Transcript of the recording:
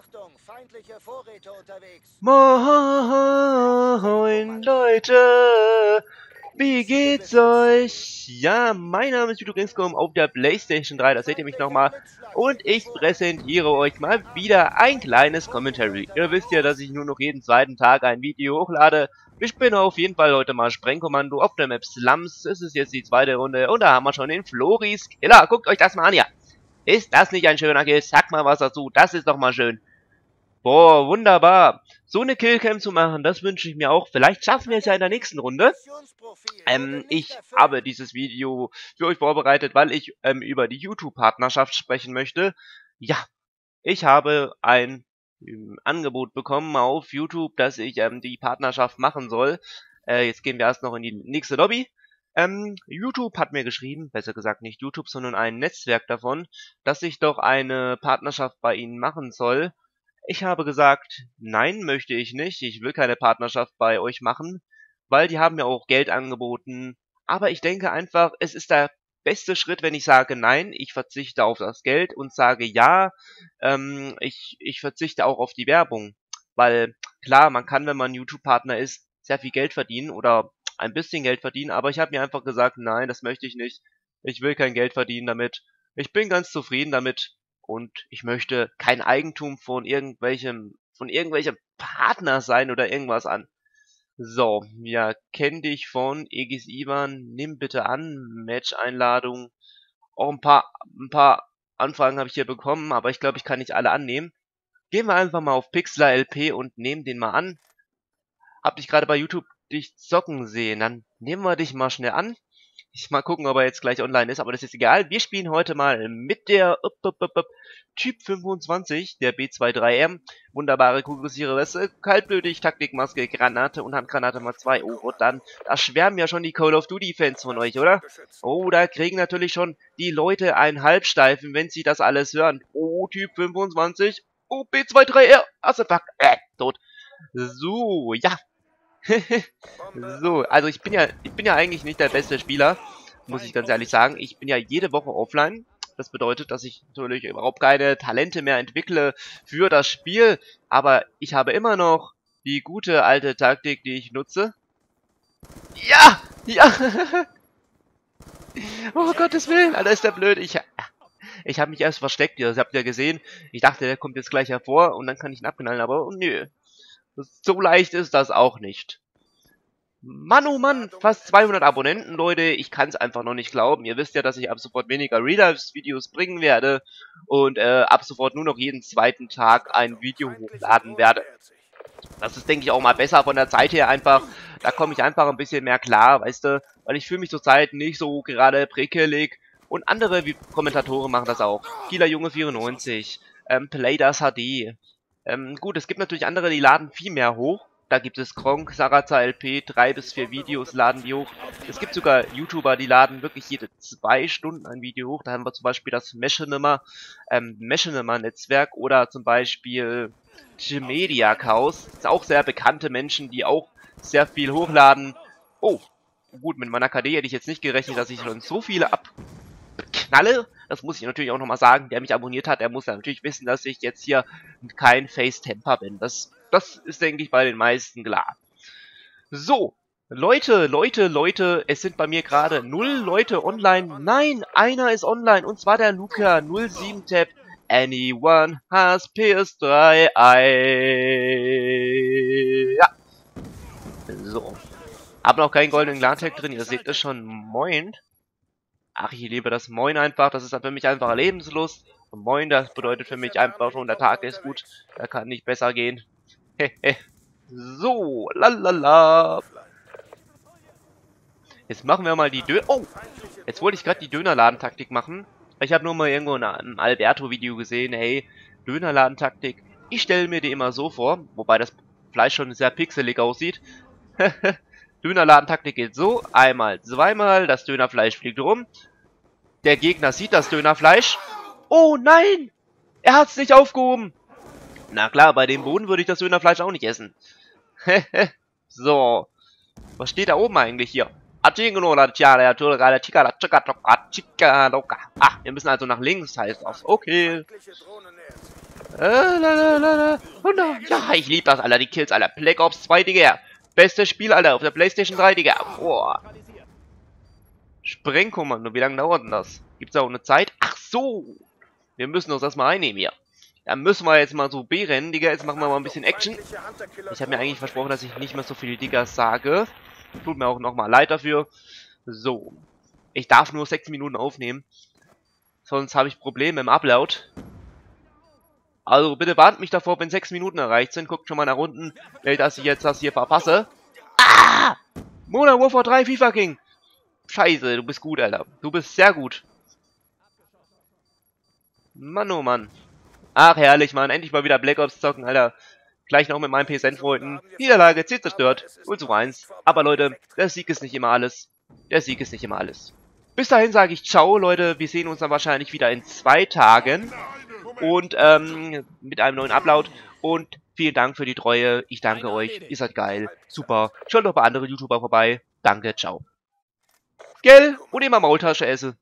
Achtung, feindliche Vorräte unterwegs. Moin Leute, wie geht's euch? Ja, mein Name ist YouTube Gamescom auf der Playstation 3, da seht ihr mich nochmal. Und ich präsentiere euch mal wieder ein kleines Commentary. Ihr wisst ja, dass ich nur noch jeden zweiten Tag ein Video hochlade. Ich bin auf jeden Fall heute mal Sprengkommando auf der Map Slums. Es ist jetzt die zweite Runde und da haben wir schon den Floris Killer. Guckt euch das mal an hier. Ist das nicht ein schöner Kill? Sag mal was dazu. Das ist doch mal schön. Boah, wunderbar. So eine Killcam zu machen, das wünsche ich mir auch. Vielleicht schaffen wir es ja in der nächsten Runde. Ähm, ich habe dieses Video für euch vorbereitet, weil ich ähm, über die YouTube-Partnerschaft sprechen möchte. Ja, ich habe ein ähm, Angebot bekommen auf YouTube, dass ich ähm, die Partnerschaft machen soll. Äh, jetzt gehen wir erst noch in die nächste Lobby. Ähm, YouTube hat mir geschrieben, besser gesagt nicht YouTube, sondern ein Netzwerk davon, dass ich doch eine Partnerschaft bei ihnen machen soll. Ich habe gesagt, nein, möchte ich nicht, ich will keine Partnerschaft bei euch machen, weil die haben mir auch Geld angeboten. Aber ich denke einfach, es ist der beste Schritt, wenn ich sage, nein, ich verzichte auf das Geld und sage, ja, ähm, ich, ich verzichte auch auf die Werbung. Weil klar, man kann, wenn man YouTube-Partner ist, sehr viel Geld verdienen oder ein bisschen Geld verdienen, aber ich habe mir einfach gesagt, nein, das möchte ich nicht. Ich will kein Geld verdienen damit. Ich bin ganz zufrieden damit und ich möchte kein Eigentum von irgendwelchem von irgendwelchem Partner sein oder irgendwas an. So, ja, kenn dich von Egis Ivan, nimm bitte an, Match-Einladung. Auch ein paar, ein paar Anfragen habe ich hier bekommen, aber ich glaube, ich kann nicht alle annehmen. Gehen wir einfach mal auf Pixler LP und nehmen den mal an. Hab dich gerade bei YouTube dich zocken sehen. Dann nehmen wir dich mal schnell an. Ich mal gucken, ob er jetzt gleich online ist, aber das ist egal. Wir spielen heute mal mit der up, up, up, Typ 25, der B23M. Wunderbare kugelsiere Weste, kaltblütig, Taktikmaske, Granate und Handgranate mal 2. Oh, dann, da schwärmen ja schon die Call of Duty Fans von euch, oder? Oh, da kriegen natürlich schon die Leute einen Halbsteifen, wenn sie das alles hören. Oh, Typ 25. Oh, B23R. Achso, fuck. Äh, tot. So, ja, so, also ich bin ja, ich bin ja eigentlich nicht der beste Spieler, muss ich ganz ehrlich sagen. Ich bin ja jede Woche offline. Das bedeutet, dass ich natürlich überhaupt keine Talente mehr entwickle für das Spiel. Aber ich habe immer noch die gute alte Taktik, die ich nutze. Ja! Ja! oh Gottes Willen, Alter, ist der blöd. Ich, ich habe mich erst versteckt, ihr habt ja gesehen. Ich dachte, der kommt jetzt gleich hervor und dann kann ich ihn abknallen, aber oh, nö. So leicht ist das auch nicht. Mann, oh Mann, fast 200 Abonnenten, Leute. Ich kann es einfach noch nicht glauben. Ihr wisst ja, dass ich ab sofort weniger Real-Life-Videos bringen werde und äh, ab sofort nur noch jeden zweiten Tag ein Video hochladen werde. Das ist, denke ich, auch mal besser von der Zeit her einfach. Da komme ich einfach ein bisschen mehr klar, weißt du, weil ich fühle mich zurzeit nicht so gerade prickelig. Und andere Kommentatoren machen das auch. Kieler Junge 94, ähm, Playdas HD, ähm, gut, es gibt natürlich andere, die laden viel mehr hoch. Da gibt es Kronk, Saraza LP, drei bis vier Videos laden die hoch. Es gibt sogar YouTuber, die laden wirklich jede zwei Stunden ein Video hoch. Da haben wir zum Beispiel das Machinima, ähm, Machinima Netzwerk oder zum Beispiel Media Chaos. Das sind auch sehr bekannte Menschen, die auch sehr viel hochladen. Oh, gut, mit meiner KD hätte ich jetzt nicht gerechnet, dass ich schon so viele abknalle. Das muss ich natürlich auch nochmal sagen. Der mich abonniert hat, der muss ja natürlich wissen, dass ich jetzt hier kein Face-Temper bin. Das, das ist, denke ich, bei den meisten klar. So, Leute, Leute, Leute, es sind bei mir gerade null Leute online. Nein, einer ist online und zwar der Luca 07 Tab. Anyone has PS3 I. Ja. So. Hab noch keinen goldenen Glan-Tag drin, ihr seht es schon. Moin. Ach, ich liebe das Moin einfach. Das ist für mich einfach Lebenslust. Und Moin, das bedeutet für mich einfach schon, der Tag ist gut. Da kann nicht besser gehen. so, lalala. Jetzt machen wir mal die Dö... Oh! Jetzt wollte ich gerade die Dönerladentaktik machen. Ich habe nur mal irgendwo in einem Alberto-Video gesehen, hey, Dönerladentaktik. Ich stelle mir die immer so vor, wobei das Fleisch schon sehr pixelig aussieht. Dönerladentaktik geht so, einmal, zweimal, das Dönerfleisch fliegt rum, der Gegner sieht das Dönerfleisch. Oh nein! Er hat's nicht aufgehoben. Na klar, bei dem Boden würde ich das Dönerfleisch auch nicht essen. so. Was steht da oben eigentlich hier? Ah, wir müssen also nach links, heißt das. Okay. Äh. Ja, ich liebe das, Alter. Die Kills, Alter. Black Ops 2, Digga. Bestes Spiel, Alter. Auf der Playstation 3, Digga. Boah. Sprengkommando. Wie lange dauert denn das? Gibt's da auch eine Zeit? Ach so. Wir müssen uns das mal einnehmen hier. Dann müssen wir jetzt mal so B-rennen, Digga. Jetzt machen wir mal ein bisschen Action. Ich habe mir eigentlich versprochen, dass ich nicht mehr so viele Diggers sage. Tut mir auch nochmal leid dafür. So. Ich darf nur sechs Minuten aufnehmen. Sonst habe ich Probleme im Upload. Also bitte warnt mich davor, wenn sechs Minuten erreicht sind. Guckt schon mal nach unten, dass ich jetzt das hier verpasse. Ah! Modern Warfare 3 FIFA King. Scheiße, du bist gut, Alter. Du bist sehr gut. Mann, oh Mann. Ach, herrlich, Mann. Endlich mal wieder Black Ops zocken, Alter. Gleich noch mit meinen PSN-Freunden. Niederlage, Ziel zerstört. 0 zu 1. Aber Leute, der Sieg ist nicht immer alles. Der Sieg ist nicht immer alles. Bis dahin sage ich Ciao, Leute. Wir sehen uns dann wahrscheinlich wieder in zwei Tagen. Und ähm, mit einem neuen Upload. Und vielen Dank für die Treue. Ich danke euch. Ihr seid geil. Super. Schaut doch bei anderen YouTuber vorbei. Danke, ciao. Gell? Und immer Maultasche esse.